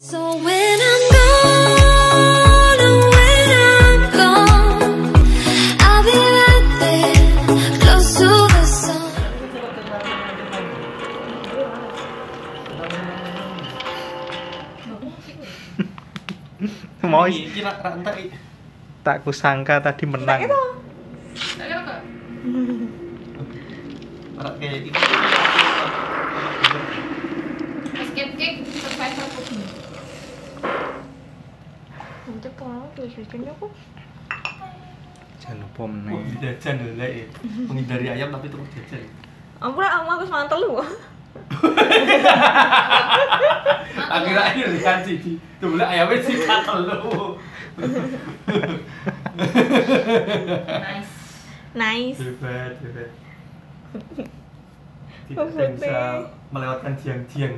So when I'm gone, when I'm gone, I'll be right there, close to the sun. mau Iki kira rantai. tak kusangka tadi menang iki. Escape tuh jajannya kok. jangan lupa Oh, menang jajan lho lek. Menghindari ayam tapi terus jajan. Ampun, aku aku semantel lu. Akhirnya ini lihat sih. Tuh boleh ayamnya sih katel lu. Nice. Nice. Hebat, hebat. Tidak Oh, ada yang bisa melewatkan jiang-jiang.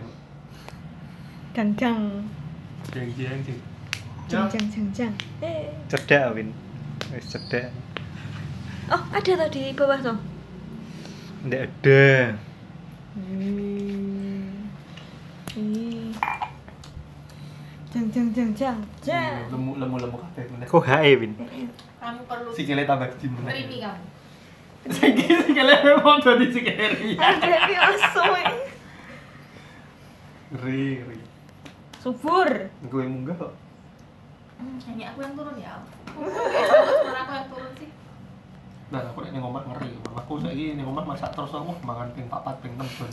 Jang jang. Jiang-jiang sih. Jang jang jang jang. Eh. cedak Win wis cedak Oh, ada tadi di bawah tuh. ndak ada Hmm. Ih. Jang jang jang jang jang. Lemu lemu lemu kabeh meneh. kok HE Win Kamu perlu Sikile tambah gede meneh. creamy kamu. Sikile memang dadi sikile. Ada di langsung. eh. Ri ri. Subur. Gue munggah kok. Hanya aku yang turun ya. Kenapa aku yang turun sih? Nah, aku ning omah ngeri. Aku saiki ning omah masak terus aku mangan ping 4 ping 6 ben.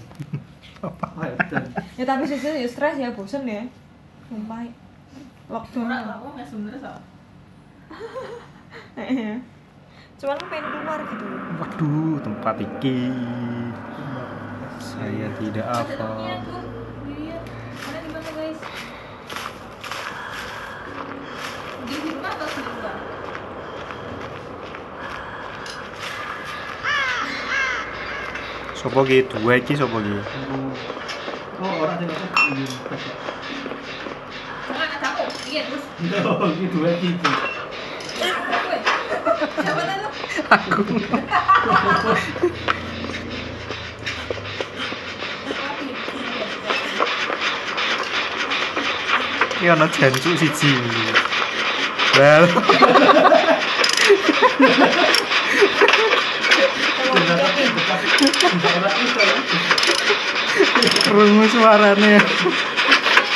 Apa dan Ya tapi sih ya stres ya bosen ya. Sumpah. Lockdown. Lah, aku nggak sebenernya. Iya. Cuman aku pengen keluar gitu. waduh tempat iki saya tidak Ada apa temennya tuh. Dia ada di mana guys? Di rumah atau di luar? sopo ki dua iki sopo ki Oh, orang sing aku ini. Jangan ada aku. Iya terus. Yo, iki dua gitu. Gue. Siapa tadi? aku iki ana jancuk siji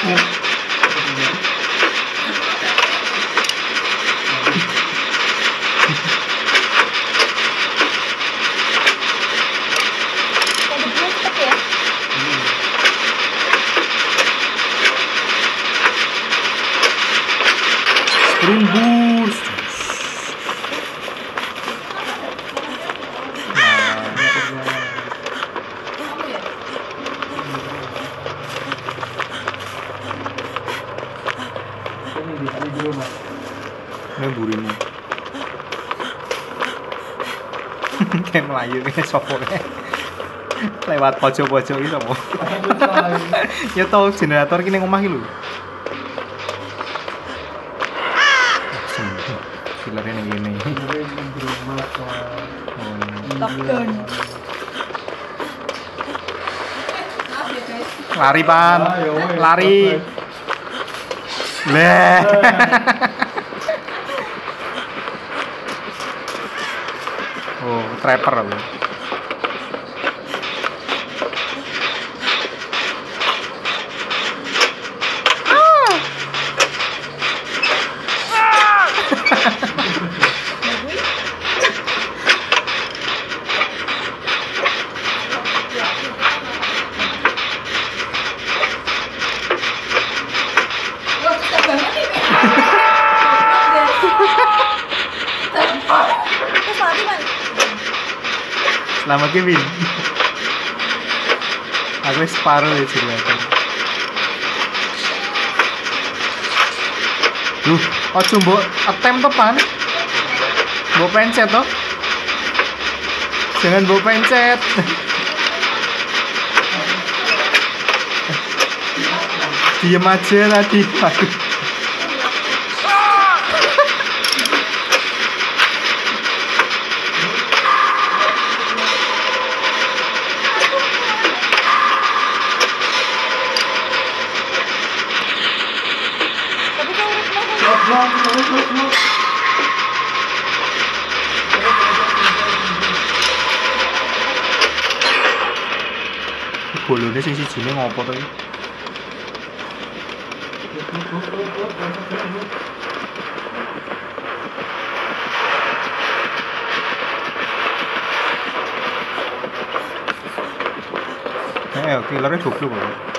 Well, Ini burimu. Kayak melayu kayak sopo kayak. Lewat pojok-pojok iki sopo? Ya tau generator ki ning omah iki lho. Filere ning kene. Oh, ya guys. Lari pan. Ayo, weh, Lari. Leh. Trapper aku. Wah, kita banget ini. Terus mati kan? Selamat Kevin. Aku wis separuh ya generator. Duh, ojo mbok attempt to pan. Mbok pencet toh. Jangan mbok pencet. Diem aja tadi. 滚轮的信息前面我报的。哎，给那个球给我。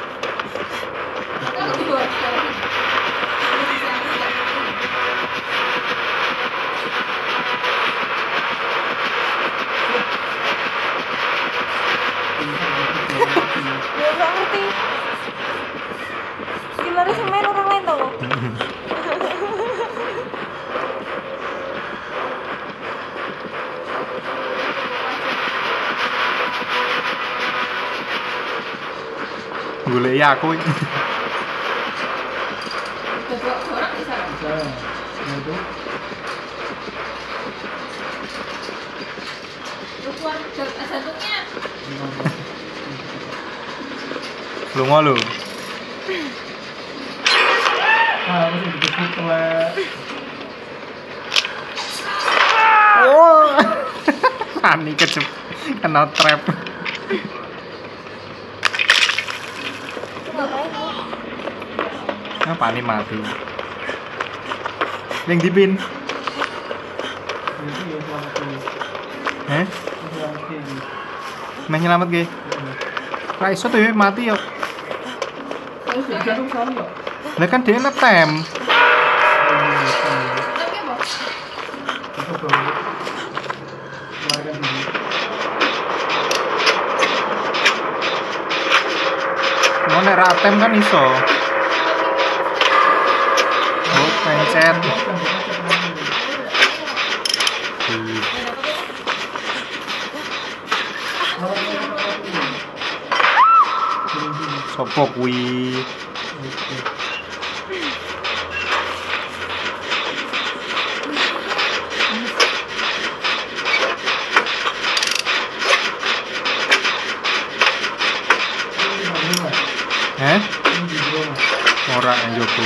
Ngerti. Killernya semain orang lain tau. Golek ya aku. iki. Udah dua orang di sana. Bisa. Nah, itu. Lu keluar jar- jantungnya. Lunga lho. Ah, masih dikebut telek. Oh. Ani kecep kena trap. Nah, pani mati. Yang dipin. Ya ini. Eh, ini. nyelamet ge. Ra iso tuh mati yo. Terus digantung sekali kok. Lah kan dia diri. Mau nek ra tem kan iso. Oh, pencet. Sopo kuwi? Eh? Ora. Ada nggak bu?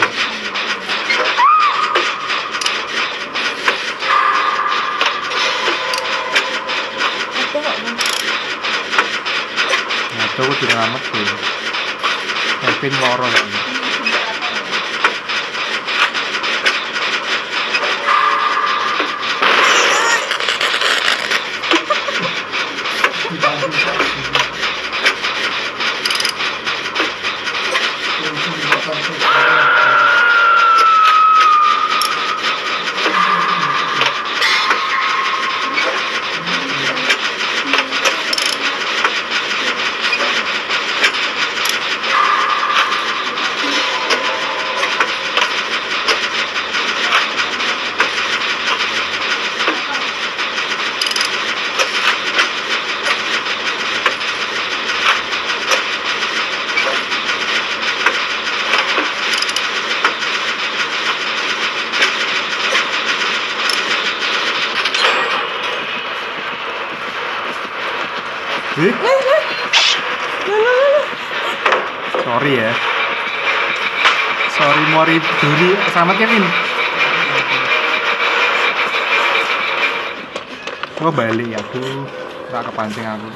Ngaco kudu ngamet kuwi. Kevin loro. Eh? Sorry ya. Sorry Mori Duri. Selamat Kevin. Oh balik aku. Tak kepancing aku.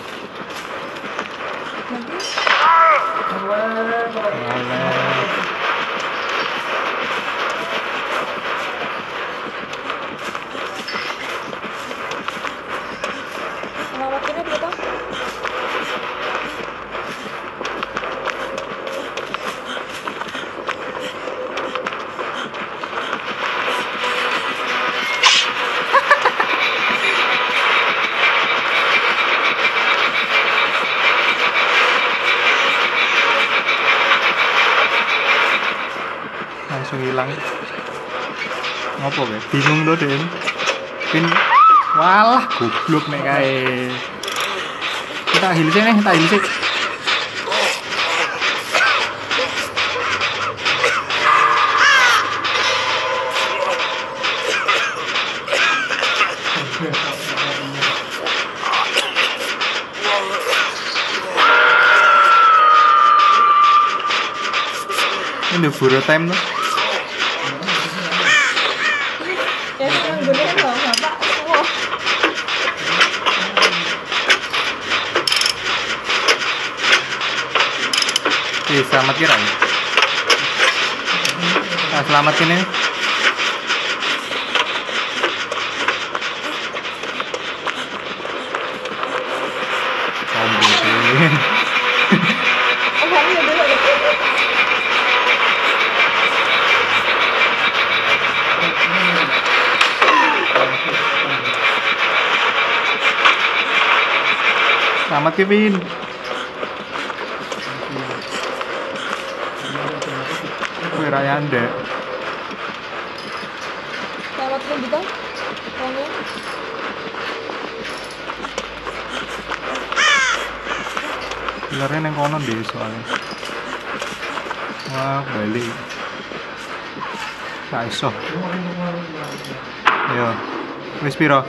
Alah. Hilang ngopo be bingung tuh den pin walah goblok nek kae kita heal sih nih kita heal sih ini udah buru time tuh Wis selamat kira ya. Nah, selamat ini. Sombong. Kamu dulu. Selamat Kevin. Raya anda. Selamat pembuka. Kamu. Pilarnya neng kono deh soalnya. Wah balik. Gak iso. Yo. Wis piro?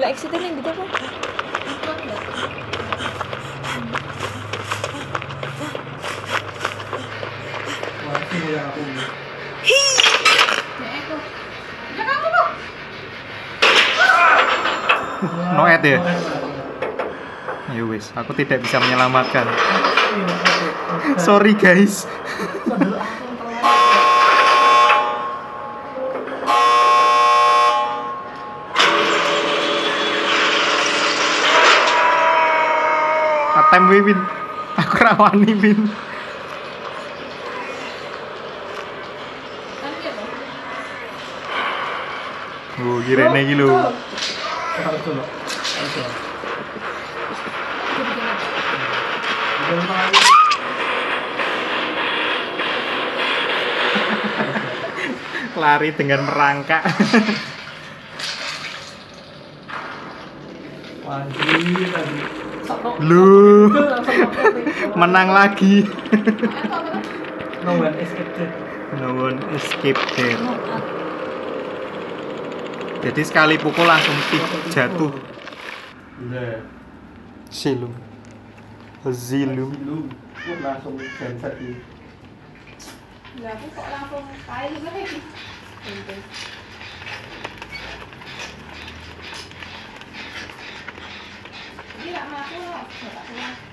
Dulu exit yang ini yang aku Ya, Eko. Ya, aku tidak bisa menyelamatkan. Sorry guys. Atem we win. Aku rawani win. Oh, kira ini lho. harus dulu. Harus dulu. Lari dengan merangkak. Wajib tadi. Lu menang lagi. No one escape death. No one escape death. Jadi sekali pukul langsung pik jatuh. Iya. Silum. Zilum. Lu lu langsung genset di Lah, aku kok langsung. Ini gak mau aku loh, gak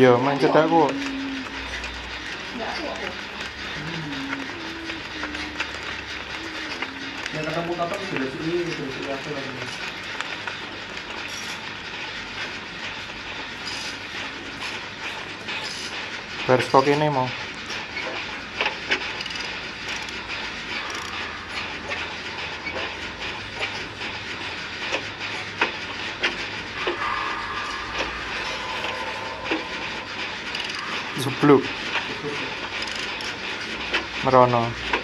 Iya, main cedak aku. yang ketemu kapan sudah sini sudah sini aku lagi kok ini mau. blue. Merono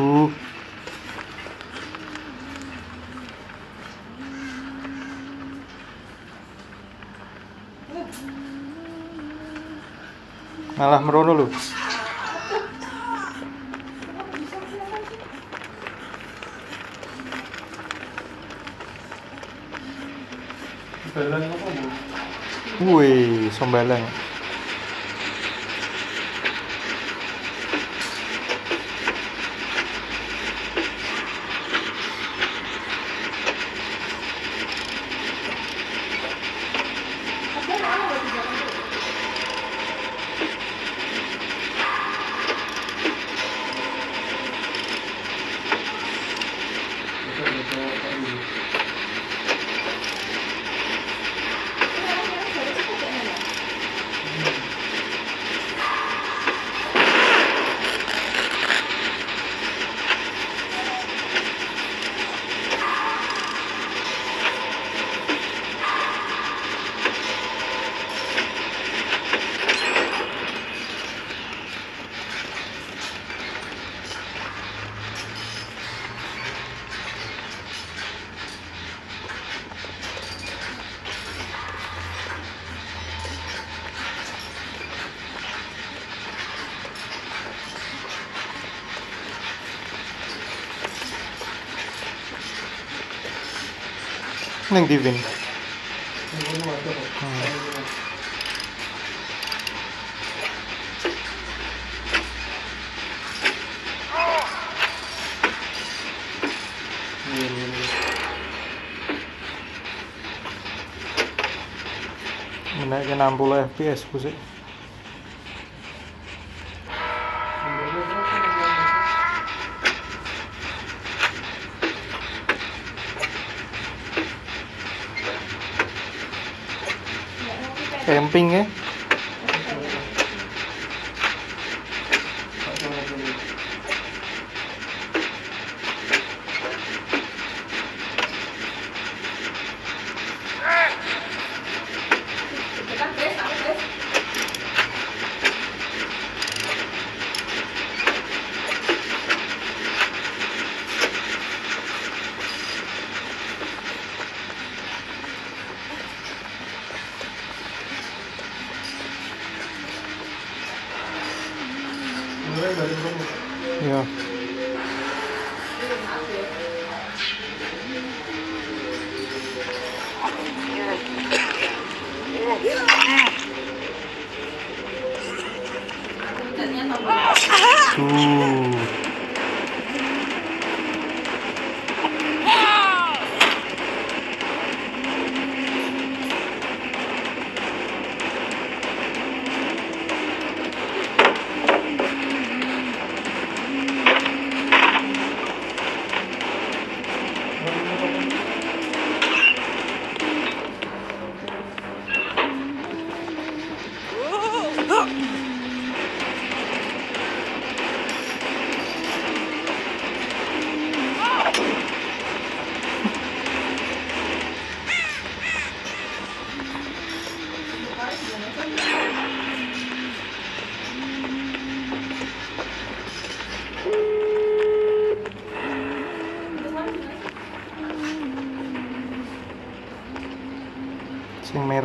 Duh. Malah merono lu. Jalan apa bu? Wih, sombaleng. Neng di Vin. Ini. Menaikkan 60 fps. Camping ya.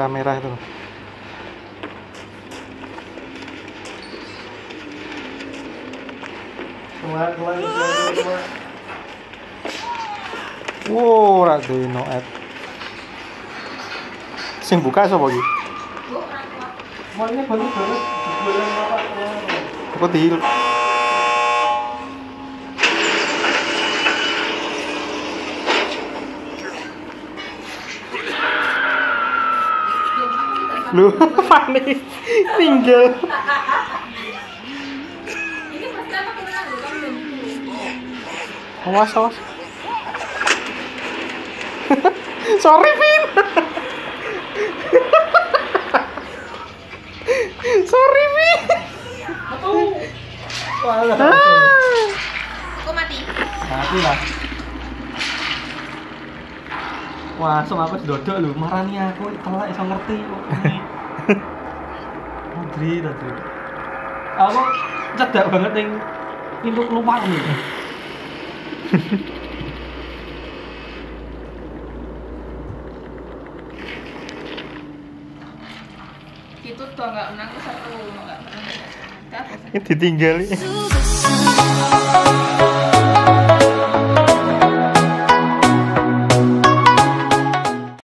Merah-merah itu. Keluar, keluar, keluar, keluar. Wow, ora duwe no ad. Sing buka sapa iki? Bu, orang tua. Semuanya bagus banget. Aku di Lu panik tinggal. Lu. Awas, awas. Sorry, Vin. Sorry, Vin. Aku mati. Mati lah. Wah, langsung aku dodok lho, marani aku telak iso ngerti kok. Adri, Adri. Aku cedak banget ning pintu keluar nih. Itu tuh nggak menang satu nggak menang. Kita Ini